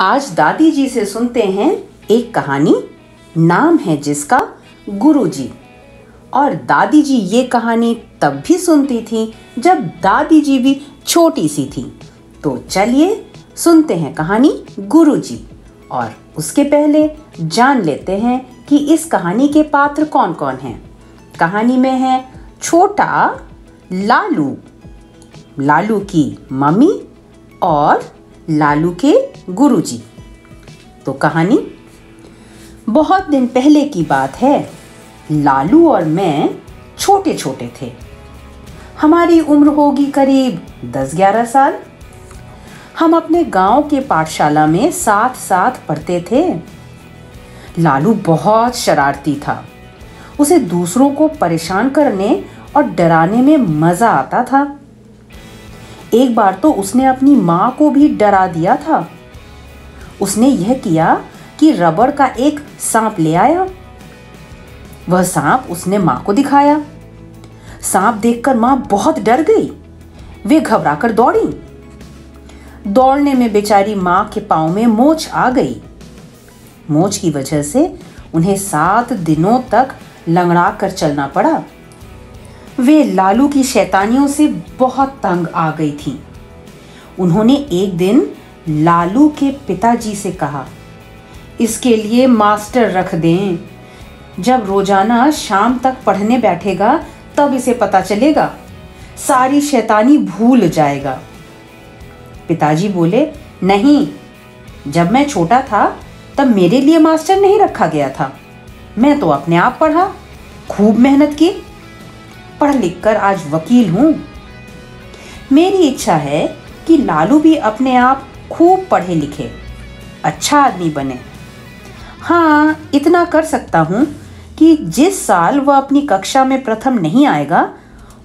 आज दादी जी से सुनते हैं एक कहानी। नाम है जिसका, गुरुजी। और दादी जी ये कहानी तब भी सुनती थी जब दादी जी भी छोटी सी थी। तो चलिए सुनते हैं कहानी, गुरुजी। और उसके पहले जान लेते हैं कि इस कहानी के पात्र कौन कौन हैं। कहानी में है छोटा लालू। लालू की मम्मी और लालू के गुरुजी। तो कहानी, बहुत दिन पहले की बात है। लालू और मैं छोटे छोटे थे। हमारी उम्र होगी करीब 10-11 साल। हम अपने गाँव के पाठशाला में साथ साथ पढ़ते थे। लालू बहुत शरारती था। उसे दूसरों को परेशान करने और डराने में मज़ा आता था। एक बार तो उसने अपनी माँ को भी डरा दिया था। उसने यह किया कि रबड़ का एक सांप ले आया। वह सांप उसने माँ को दिखाया। सांप देखकर माँ बहुत डर गई। वे घबराकर दौड़ी। दौड़ने में बेचारी माँ के पाँव में मोच आ गई। मोच की वजह से उन्हें सात दिनों तक लंगड़ा कर चलना पड़ा। वे लालू की शैतानियों से बहुत तंग आ गई थी। उन्होंने एक दिन लालू के पिताजी से कहा, इसके लिए मास्टर रख दें। जब रोज़ाना शाम तक पढ़ने बैठेगा, तब इसे पता चलेगा। सारी शैतानी भूल जाएगा। पिताजी बोले, नहीं, जब मैं छोटा था, तब मेरे लिए मास्टर नहीं रखा गया था। मैं तो अपने आप पढ़ा, खूब मेहनत की, पढ़ लिख कर आज वकील हूँ। मेरी इच्छा है कि लालू भी अपने आप खूब पढ़े लिखे अच्छा आदमी बने। हाँ इतना कर सकता हूँ कि जिस साल वह अपनी कक्षा में प्रथम नहीं आएगा,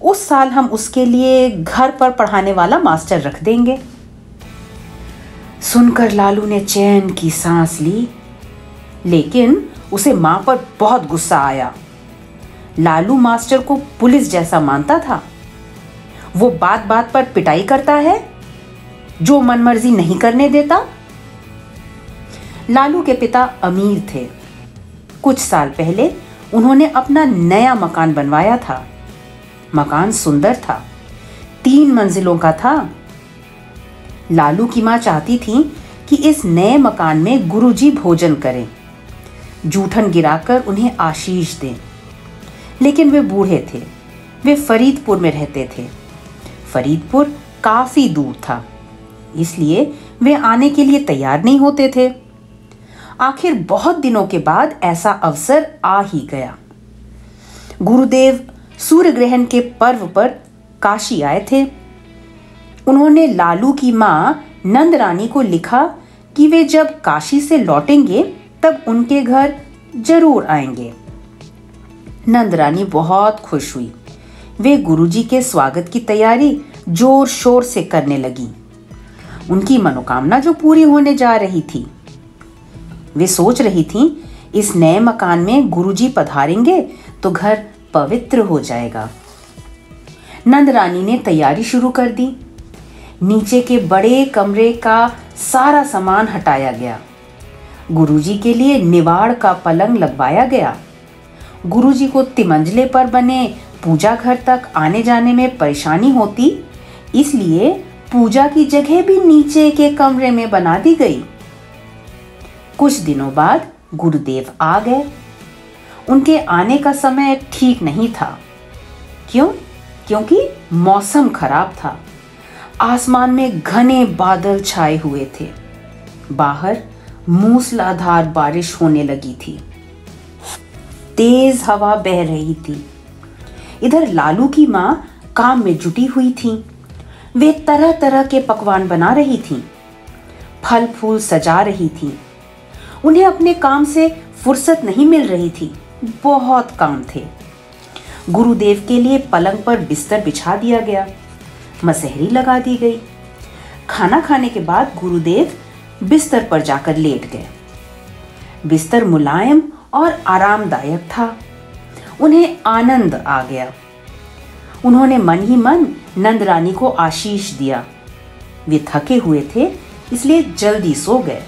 उस साल हम उसके लिए घर पर पढ़ाने वाला मास्टर रख देंगे। सुनकर लालू ने चैन की सांस ली, लेकिन उसे माँ पर बहुत गुस्सा आया। लालू मास्टर को पुलिस जैसा मानता था। वो बात बात पर पिटाई करता है जो मनमर्जी नहीं करने देता। लालू के पिता अमीर थे। कुछ साल पहले उन्होंने अपना नया मकान बनवाया था। मकान सुंदर था। तीन मंजिलों का था। लालू की माँ चाहती थी कि इस नए मकान में गुरुजी भोजन करें। जूठन गिराकर उन्हें आशीष दें। लेकिन वे बूढ़े थे। वे फरीदपुर में रहते थे। फरीदपुर काफ़ी दूर था। इसलिए वे आने के लिए तैयार नहीं होते थे। आखिर बहुत दिनों के बाद ऐसा अवसर आ ही गया। गुरुदेव सूर्य ग्रहण के पर्व पर काशी आए थे। उन्होंने लालू की माँ नंद रानी को लिखा कि वे जब काशी से लौटेंगे, तब उनके घर ज़रूर आएँगे। नंद रानी बहुत खुश हुई। वे गुरुजी के स्वागत की तैयारी ज़ोर शोर से करने लगी। उनकी मनोकामना जो पूरी होने जा रही थी। वे सोच रही थी, इस नए मकान में गुरुजी पधारेंगे तो घर पवित्र हो जाएगा। नंद रानी ने तैयारी शुरू कर दी। नीचे के बड़े कमरे का सारा सामान हटाया गया। गुरुजी के लिए निवाड़ का पलंग लगवाया गया। गुरुजी को तिमंजले पर बने पूजा घर तक आने जाने में परेशानी होती, इसलिए पूजा की जगह भी नीचे के कमरे में बना दी गई। कुछ दिनों बाद गुरुदेव आ गए। उनके आने का समय ठीक नहीं था। क्यों? क्योंकि मौसम खराब था। आसमान में घने बादल छाए हुए थे। बाहर मूसलाधार बारिश होने लगी थी। तेज हवा बह रही थी। इधर लालू की माँ काम में जुटी हुई थी। वे तरह तरह के पकवान बना रही थी फल फूल सजा रही थी। उन्हें अपने काम से फुर्सत नहीं मिल रही थी। बहुत काम थे। गुरुदेव के लिए पलंग पर बिस्तर बिछा दिया गया। मसहरी लगा दी गई। खाना खाने के बाद गुरुदेव बिस्तर पर जाकर लेट गए। बिस्तर मुलायम और आरामदायक था। उन्हें आनंद आ गया। उन्होंने मन ही मन नंद रानी को आशीष दिया। वे थके हुए थे, इसलिए जल्दी सो गए।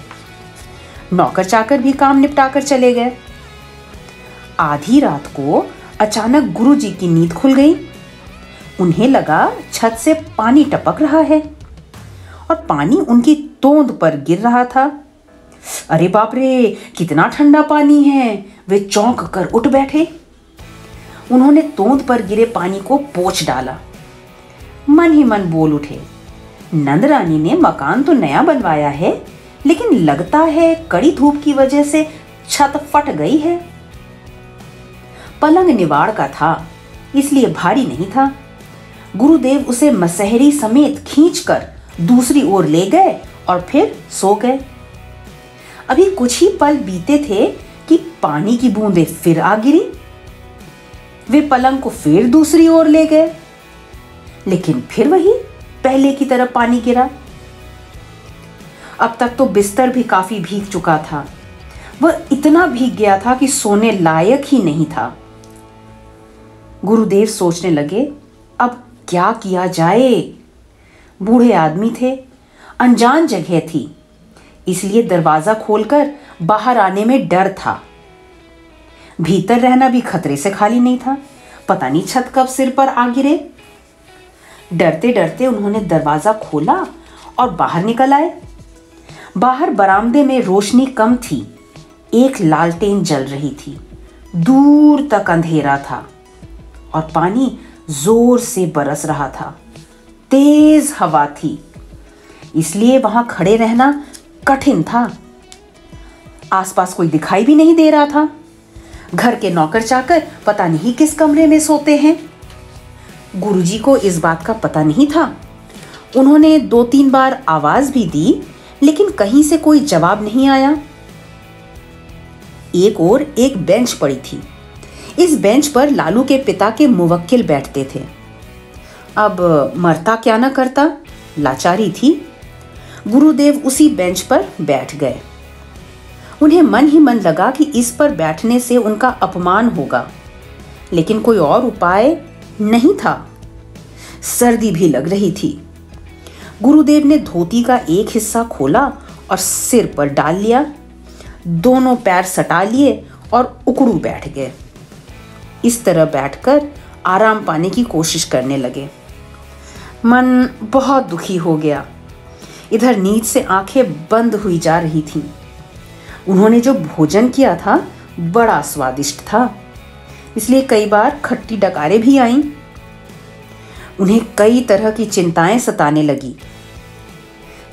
नौकर चाकर भी काम निपटा कर चले गए। आधी रात को अचानक गुरुजी की नींद खुल गई। उन्हें लगा छत से पानी टपक रहा है और पानी उनकी तोंद पर गिर रहा था। अरे बाप रे, कितना ठंडा पानी है, वे चौंक कर उठ बैठे। उन्होंने तोंद पर गिरे पानी को पोछ डाला। मन ही मन बोल उठे नंद रानी ने मकान तो नया बनवाया है, लेकिन लगता है कड़ी धूप की वजह से छत फट गई है। पलंग निवाड़ का था, इसलिए भारी नहीं था। गुरुदेव उसे मसहरी समेत खींचकर दूसरी ओर ले गए और फिर सो गए। अभी कुछ ही पल बीते थे कि पानी की बूंदें फिर आ गिरी। वे पलंग को फिर दूसरी ओर ले गए। लेकिन फिर वही पहले की तरह पानी गिरा। अब तक तो बिस्तर भी काफ़ी भीग चुका था। वह इतना भीग गया था कि सोने लायक ही नहीं था। गुरुदेव सोचने लगे, अब क्या किया जाए? बूढ़े आदमी थे, अनजान जगह थी, इसलिए दरवाज़ा खोलकर बाहर आने में डर था। भीतर रहना भी खतरे से खाली नहीं था। पता नहीं छत कब सिर पर आ गिरे। डरते डरते उन्होंने दरवाज़ा खोला और बाहर निकल आए। बाहर बरामदे में रोशनी कम थी। एक लालटेन जल रही थी। दूर तक अंधेरा था और पानी ज़ोर से बरस रहा था। तेज हवा थी। इसलिए वहाँ खड़े रहना कठिन था। आसपास कोई दिखाई भी नहीं दे रहा था। घर के नौकर चाकर पता नहीं किस कमरे में सोते हैं। गुरुजी को इस बात का पता नहीं था। उन्होंने दो तीन बार आवाज़ भी दी, लेकिन कहीं से कोई जवाब नहीं आया। एक और एक बेंच पड़ी थी। इस बेंच पर लालू के पिता के मुवक्किल बैठते थे। अब मरता क्या ना करता, लाचारी थी। गुरुदेव उसी बेंच पर बैठ गए। उन्हें मन ही मन लगा कि इस पर बैठने से उनका अपमान होगा। लेकिन कोई और उपाय नहीं था। सर्दी भी लग रही थी। गुरुदेव ने धोती का एक हिस्सा खोला और सिर पर डाल लिया। दोनों पैर सटा लिए और उकड़ू बैठ गए। इस तरह बैठकर आराम पाने की कोशिश करने लगे। मन बहुत दुखी हो गया। इधर नींद से आँखें बंद हुई जा रही थीं। उन्होंने जो भोजन किया था, बड़ा स्वादिष्ट था। इसलिए कई बार खट्टी डकारें भी आईं। उन्हें कई तरह की चिंताएँ सताने लगी।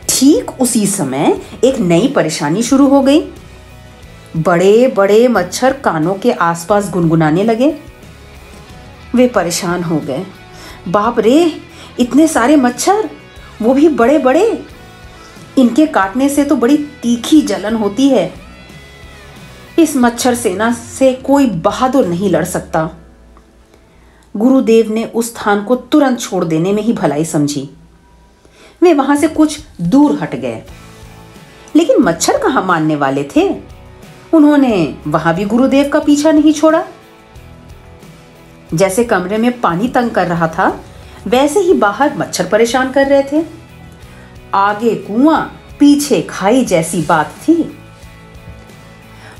ठीक उसी समय एक नई परेशानी शुरू हो गई। बड़े बड़े मच्छर कानों के आसपास गुनगुनाने लगे। वे परेशान हो गए। बाप रे, इतने सारे मच्छर! वो भी बड़े बड़े इनके काटने से तो बड़ी तीखी जलन होती है। इस मच्छर सेना से कोई बहादुर नहीं लड़ सकता। गुरुदेव ने उस स्थान को तुरंत छोड़ देने में ही भलाई समझी। वे वहाँ से कुछ दूर हट गए। लेकिन मच्छर कहाँ मानने वाले थे? उन्होंने वहाँ भी गुरुदेव का पीछा नहीं छोड़ा। जैसे कमरे में पानी तंग कर रहा था, वैसे ही बाहर मच्छर परेशान कर रहे थे। आगे कुआँ, पीछे खाई जैसी बात थी।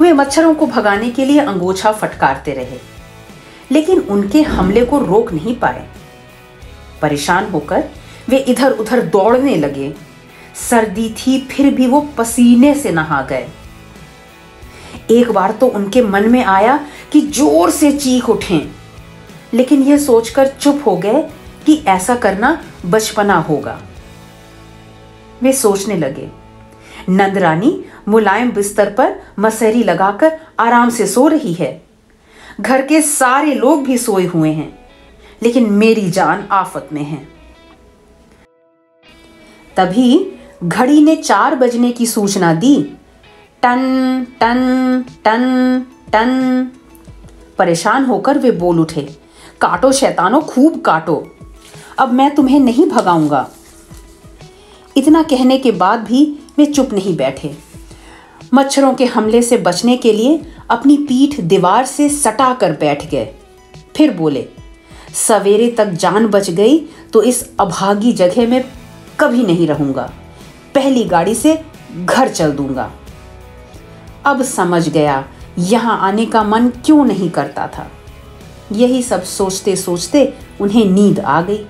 वे मच्छरों को भगाने के लिए अंगोछा फटकारते रहे। लेकिन उनके हमले को रोक नहीं पाए। परेशान होकर वे इधर उधर दौड़ने लगे। सर्दी थी, फिर भी वो पसीने से नहा गए। एक बार तो उनके मन में आया कि ज़ोर से चीख उठें। लेकिन यह सोचकर चुप हो गए कि ऐसा करना बचपना होगा। वे सोचने लगे नंदरानी मुलायम बिस्तर पर मसहरी लगाकर आराम से सो रही है। घर के सारे लोग भी सोए हुए हैं, लेकिन मेरी जान आफत में है। तभी घड़ी ने चार बजने की सूचना दी। टन टन टन टन। परेशान होकर वे बोल उठे, काटो शैतानो, खूब काटो। अब मैं तुम्हें नहीं भगाऊँगा। इतना कहने के बाद भी वे चुप नहीं बैठे। मच्छरों के हमले से बचने के लिए अपनी पीठ दीवार से सटा कर बैठ गए। फिर बोले, सवेरे तक जान बच गई तो इस अभागी जगह में कभी नहीं रहूँगा। पहली गाड़ी से घर चल दूँगा। अब समझ गया, यहाँ आने का मन क्यों नहीं करता था। यही सब सोचते सोचते उन्हें नींद आ गई।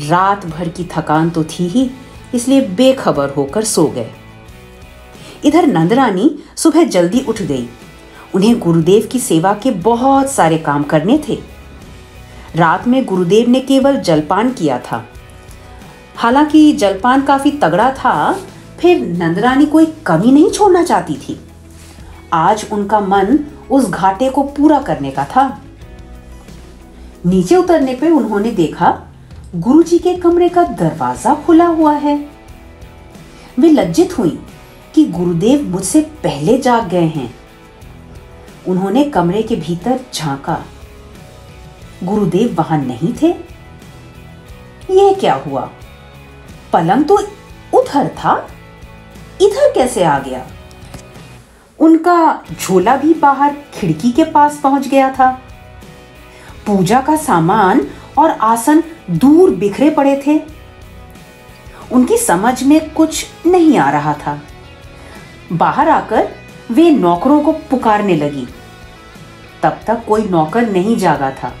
रात भर की थकान तो थी ही, इसलिए बेखबर होकर सो गए। इधर नंदरानी सुबह जल्दी उठ गई। उन्हें गुरुदेव की सेवा के बहुत सारे काम करने थे। रात में गुरुदेव ने केवल जलपान किया था। हालाँकि जलपान काफ़ी तगड़ा था, फिर नंदरानी कोई कमी नहीं छोड़ना चाहती थी। आज उनका मन उस घाटे को पूरा करने का था। नीचे उतरने पर उन्होंने देखा, गुरुजी के कमरे का दरवाज़ा खुला हुआ है। वे लज्जित हुई। कि गुरुदेव मुझसे पहले जाग गए हैं। उन्होंने कमरे के भीतर झांका। गुरुदेव वहाँ नहीं थे। यह क्या हुआ? पलंग तो उधर था। इधर कैसे आ गया? उनका झोला भी बाहर खिड़की के पास पहुँच गया था। पूजा का सामान और आसन दूर बिखरे पड़े थे। उनकी समझ में कुछ नहीं आ रहा था। बाहर आकर वे नौकरों को पुकारने लगी। तब तक कोई नौकर नहीं जागा था।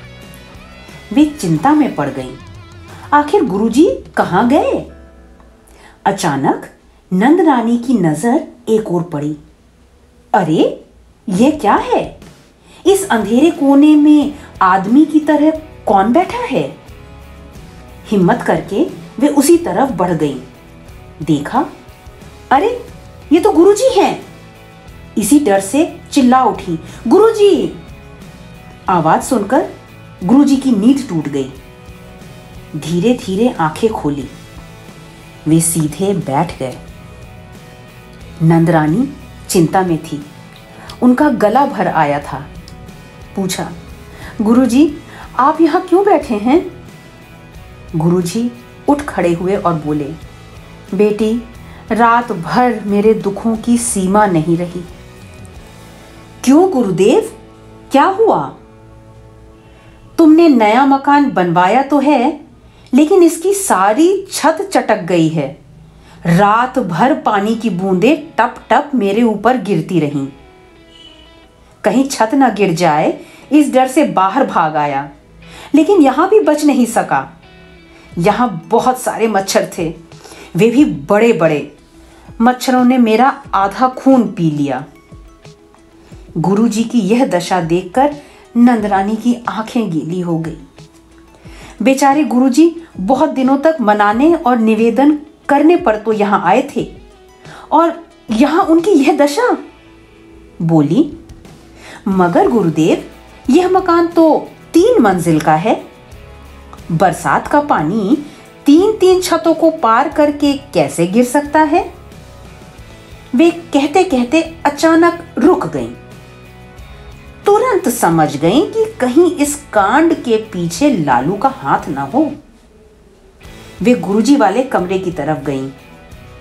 वे चिंता में पड़ गई। आखिर गुरुजी कहाँ गए? अचानक नंद रानी की नज़र एक और पड़ी। अरे, ये क्या है? इस अंधेरे कोने में आदमी की तरह कौन बैठा है? हिम्मत करके वे उसी तरफ़ बढ़ गई। देखा, अरे ये तो गुरुजी हैं। इसी डर से चिल्ला उठी, गुरुजी। आवाज़ सुनकर गुरुजी की नींद टूट गई। धीरे धीरे आँखें खोली। वे सीधे बैठ गए। नंदरानी चिंता में थी। उनका गला भर आया था। पूछा, गुरुजी, आप यहाँ क्यों बैठे हैं? गुरुजी उठ खड़े हुए और बोले, बेटी रात भर मेरे दुखों की सीमा नहीं रही। क्यों गुरुदेव? क्या हुआ? तुमने नया मकान बनवाया तो है, लेकिन इसकी सारी छत चटक गई है। रात भर पानी की बूंदें टप टप मेरे ऊपर गिरती रहीं। कहीं छत ना गिर जाए, इस डर से बाहर भाग आया। लेकिन यहाँ भी बच नहीं सका। यहाँ बहुत सारे मच्छर थे। वे भी बड़े बड़े मच्छरों ने मेरा आधा खून पी लिया। गुरुजी की यह दशा देखकर नंदरानी की आँखें गीली हो गई। बेचारे गुरुजी, बहुत दिनों तक मनाने और निवेदन करने पर तो यहाँ आए थे। और यहाँ उनकी यह दशा? बोली, मगर गुरुदेव, यह मकान तो तीन मंजिल का है। बरसात का पानी तीन तीन छतों को पार करके कैसे गिर सकता है? वे कहते कहते अचानक रुक गईं। तुरंत समझ गईं कि कहीं इस कांड के पीछे लालू का हाथ ना हो वे गुरुजी वाले कमरे की तरफ़ गईं।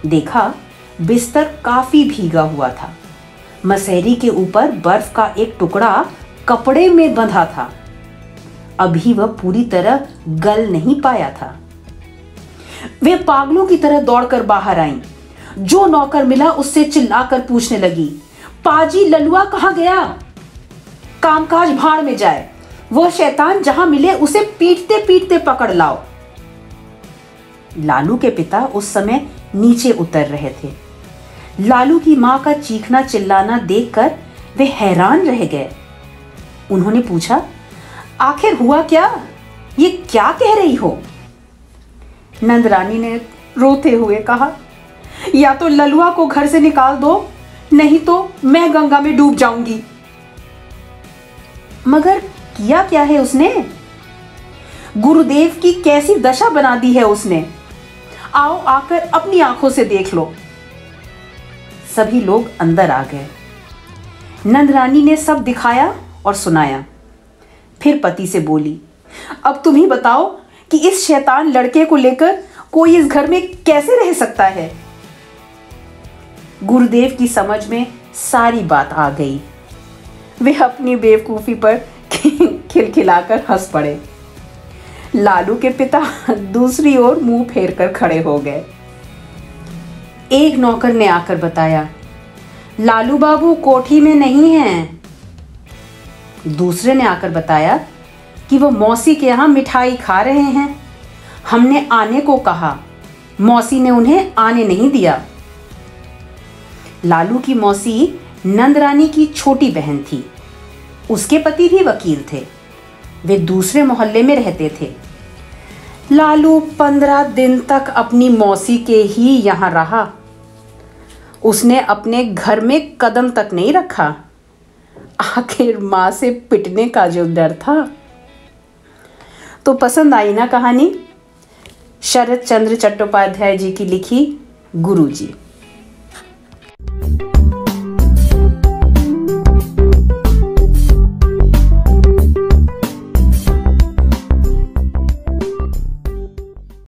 देखा, बिस्तर काफ़ी भीगा हुआ था मसहरी के ऊपर बर्फ़ का एक टुकड़ा कपड़े में बंधा था अभी वह पूरी तरह गल नहीं पाया था वे पागलों की तरह दौड़कर बाहर आईं। जो नौकर मिला उससे चिल्लाकर पूछने लगी, पाजी ललुआ कहाँ गया? कामकाज भाड़ में जाए। वह शैतान जहाँ मिले उसे पीटते पीटते पकड़ लाओ। लालू के पिता उस समय नीचे उतर रहे थे। लालू की माँ का चीखना चिल्लाना देखकर वे हैरान रह गए। उन्होंने पूछा, आखिर हुआ क्या? ये क्या कह रही हो? नंदरानी ने रोते हुए कहा या तो ललुआ को घर से निकाल दो, नहीं तो मैं गंगा में डूब जाऊँगी। मगर किया क्या है उसने? गुरुदेव की कैसी दशा बना दी है उसने? आओ आकर अपनी आँखों से देख लो। सभी लोग अंदर आ गए। नंदरानी ने सब दिखाया और सुनाया। फिर पति से बोली, अब तुम ही बताओ कि इस शैतान लड़के को लेकर कोई इस घर में कैसे रह सकता है? गुरुदेव की समझ में सारी बात आ गई। वे अपनी बेवकूफ़ी पर खिलखिलाकर हंस पड़े। लालू के पिता दूसरी ओर मुँह फेर कर खड़े हो गए। एक नौकर ने आकर बताया, लालू बाबू, कोठी में नहीं हैं? दूसरे ने आकर बताया कि वो मौसी के यहाँ मिठाई खा रहे हैं। हमने आने को कहा, मौसी ने उन्हें आने नहीं दिया। लालू की मौसी नंदरानी की छोटी बहन थी। उसके पति भी वकील थे। वे दूसरे मोहल्ले में रहते थे। लालू पंद्रह दिन तक अपनी मौसी के ही यहाँ रहा। उसने अपने घर में कदम तक नहीं रखा। आखिर माँ से पिटने का जो डर था। तो पसंद आई ना कहानी? शरद चंद्र चट्टोपाध्याय जी की लिखी गुरुजी।